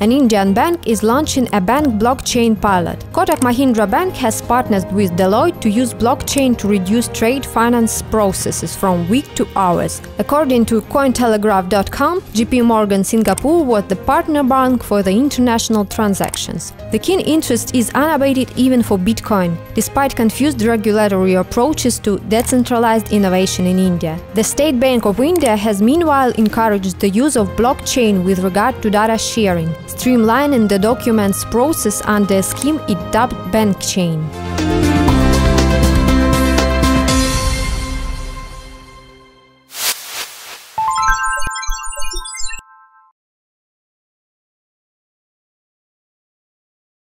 an Indian bank is launching a bank blockchain pilot. Kotak Mahindra Bank has partnered with Deloitte to use blockchain to reduce trade finance processes from weeks to hours. According to Cointelegraph.com, JP Morgan Singapore was the partner bank for the international transactions. The keen interest is unabated even for Bitcoin, despite confused regulatory approaches to decentralized innovation in India. The State Bank of India has meanwhile encouraged the use of blockchain with regard to data sharing, Streamlining the documents process under a scheme it dubbed Bankchain.